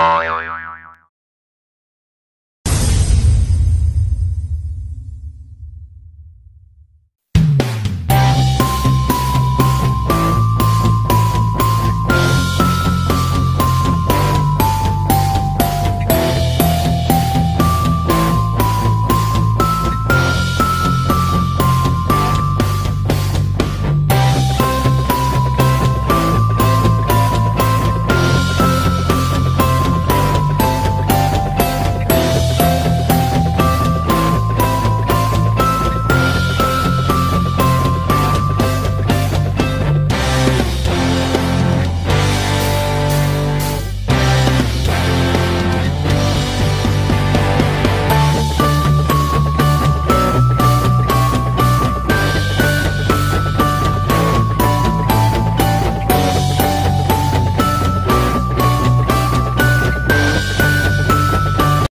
Oh, yeah.